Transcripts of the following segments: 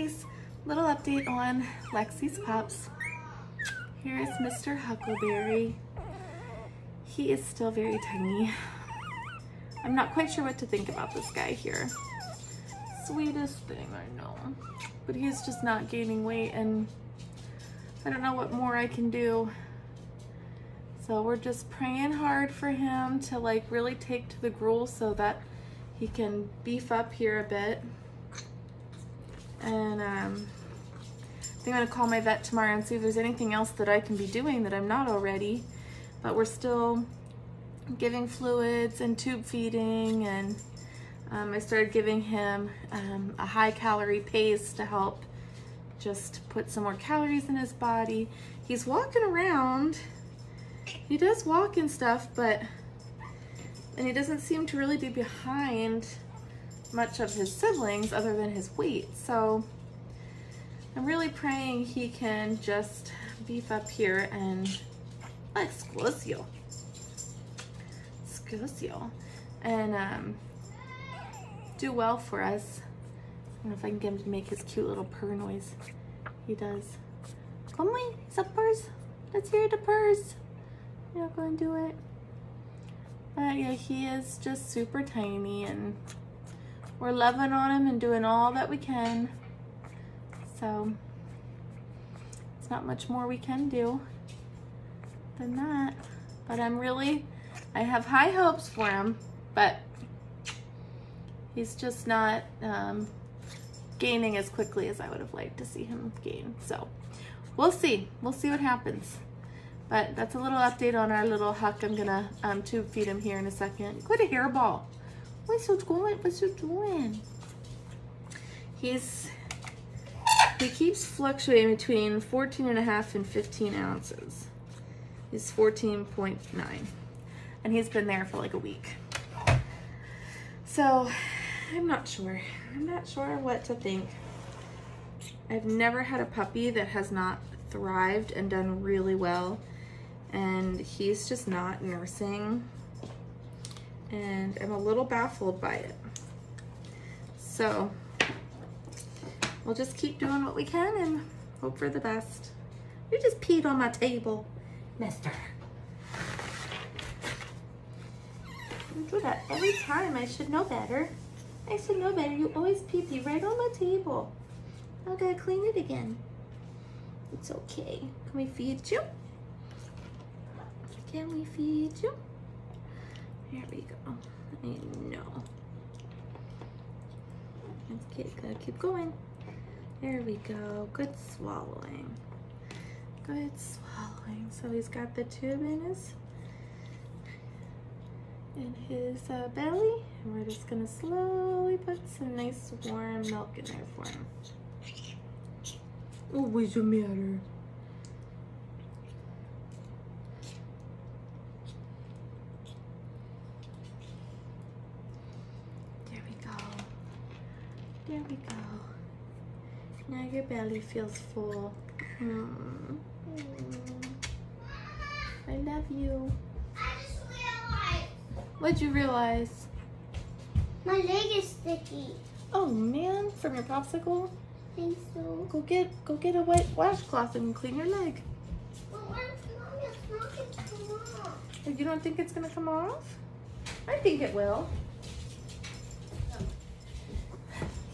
guys, little update on Lexi's pups. Here is Mr. Huckleberry. He is still very tiny. I'm not quite sure what to think about this guy here. Sweetest thing, I know. But he's just not gaining weight and I don't know what more I can do. So we're just praying hard for him to like really take to the gruel so that he can beef up here a bit. And um, I think I'm gonna call my vet tomorrow and see if there's anything else that I can be doing that I'm not already. But we're still giving fluids and tube feeding and um, I started giving him um, a high calorie paste to help just put some more calories in his body. He's walking around. He does walk and stuff, but, and he doesn't seem to really be behind much of his siblings other than his weight. So I'm really praying he can just beef up here and exclusio. Exclusio. And um, do well for us. I don't know if I can get him to make his cute little purr noise. He does. Come on, is that purrs? Let's hear the purrs. You're not gonna do it. But yeah, he is just super tiny and we're loving on him and doing all that we can. So it's not much more we can do than that. But I'm really, I have high hopes for him, but he's just not um, gaining as quickly as I would have liked to see him gain. So we'll see. We'll see what happens. But that's a little update on our little Huck. I'm gonna um, tube feed him here in a second. Quit a hairball. What's you doing? What's you doing? He's, he keeps fluctuating between 14 and a half and 15 ounces. He's 14.9 and he's been there for like a week. So I'm not sure. I'm not sure what to think. I've never had a puppy that has not thrived and done really well. And he's just not nursing. And I'm a little baffled by it. So we'll just keep doing what we can and hope for the best. You just peed on my table, mister. You do that every time. I should know better. I should know better. You always pee pee right on my table. I gotta clean it again. It's okay. Can we feed you? Can we feed you? Here we go. I know. Okay, gotta keep going. There we go. Good swallowing. Good swallowing. So he's got the tube in his in his uh, belly. And we're just gonna slowly put some nice warm milk in there for him. Oh, what's the matter? There we go. There we go. Now your belly feels full. Mm. I love you. I just realized. What'd you realize? My leg is sticky. Oh man, from your popsicle? I think so. Go get go get a wet washcloth and clean your leg. But what if Mommy, it's not going to come off? You don't think it's gonna come off? I think it will.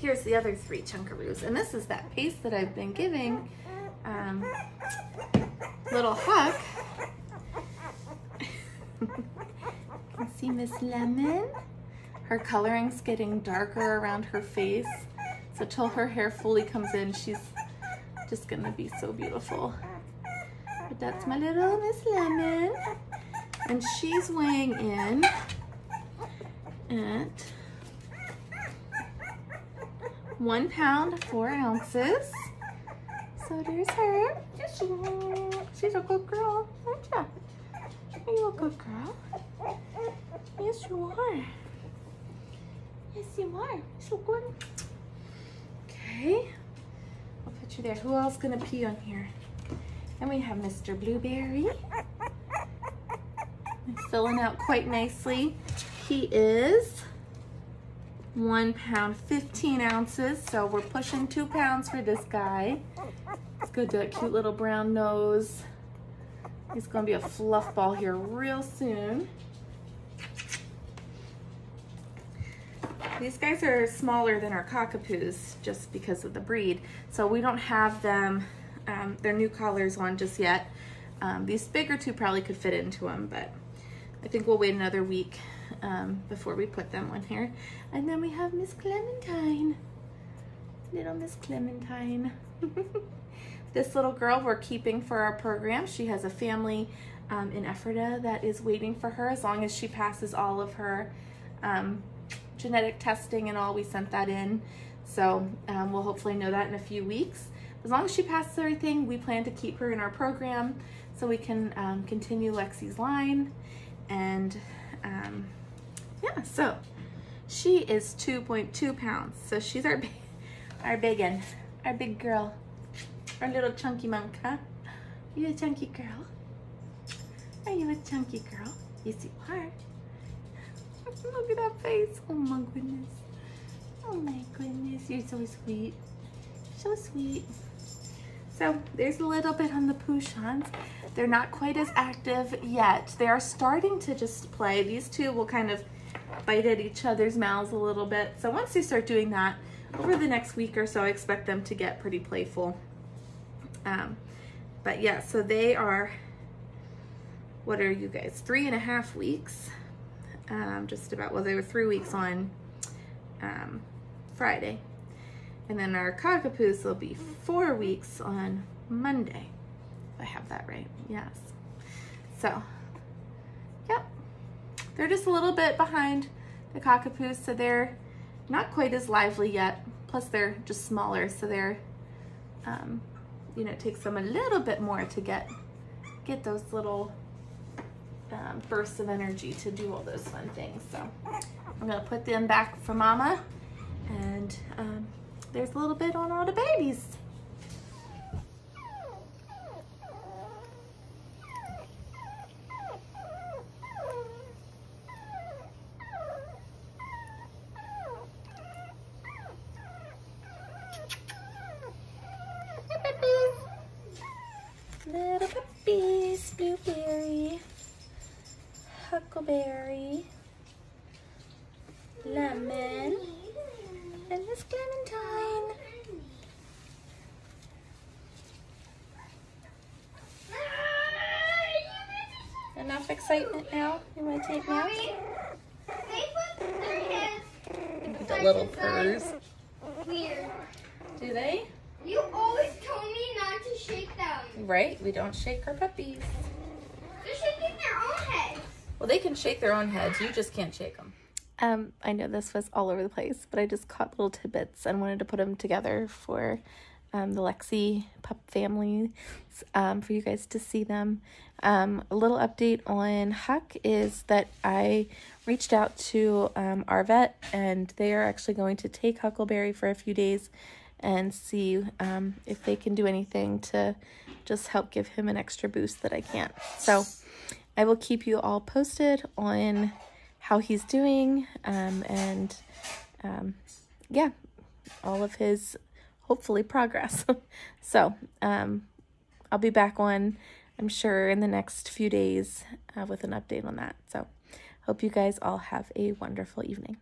Here's the other three chunkaroos, and this is that paste that I've been giving um, little Huck. you can see Miss Lemon. Her coloring's getting darker around her face. So till her hair fully comes in, she's just gonna be so beautiful. But that's my little Miss Lemon. And she's weighing in at one pound, four ounces. So there's her. She's a good girl, aren't you? Are you a good girl? Yes, you are. Yes, you are. So good. Okay. I'll put you there. Who else gonna pee on here? And we have Mr. Blueberry. Filling out quite nicely. He is one pound, 15 ounces. So we're pushing two pounds for this guy. Let's go do that cute little brown nose. He's gonna be a fluff ball here real soon. These guys are smaller than our cockapoos just because of the breed. So we don't have them, um, their new collars on just yet. Um, these bigger two probably could fit into them, but I think we'll wait another week um, before we put them on here. And then we have Miss Clementine. Little Miss Clementine. this little girl we're keeping for our program. She has a family um, in Ephrata that is waiting for her as long as she passes all of her um, genetic testing and all. We sent that in. So um, we'll hopefully know that in a few weeks. As long as she passes everything, we plan to keep her in our program so we can um, continue Lexi's line. And um, yeah, so she is 2.2 pounds. So she's our, our big one, our big girl, our little chunky monk, huh? You a chunky girl? Are you a chunky girl? Yes, you are. Look at that face. Oh my goodness. Oh my goodness. You're so sweet. So sweet. So there's a little bit on the Poochons. They're not quite as active yet. They are starting to just play. These two will kind of bite at each other's mouths a little bit. So once they start doing that, over the next week or so, I expect them to get pretty playful. Um, but yeah, so they are, what are you guys, three and a half weeks um, just about, well, they were three weeks on um, Friday. And then our cockapoos will be four weeks on Monday. If I have that right, yes. So. They're just a little bit behind the cockapoos, so they're not quite as lively yet. Plus they're just smaller, so they're, um, you know, it takes them a little bit more to get, get those little um, bursts of energy to do all those fun things. So I'm gonna put them back for mama and um, there's a little bit on all the babies. Little puppies, blueberry huckleberry, lemon, and this Clementine. Enough excitement now? You want to take naps? The little purrs. Weird. Do they? You always told me not to shake them. Right, we don't shake our puppies. They're shaking their own heads. Well, they can shake their own heads. You just can't shake them. Um, I know this was all over the place, but I just caught little tidbits and wanted to put them together for um, the Lexi pup family um, for you guys to see them. Um, a little update on Huck is that I reached out to um, our vet and they are actually going to take Huckleberry for a few days and see um, if they can do anything to just help give him an extra boost that I can't. So I will keep you all posted on how he's doing um, and um, yeah, all of his hopefully progress. so um, I'll be back on, I'm sure, in the next few days uh, with an update on that. So hope you guys all have a wonderful evening.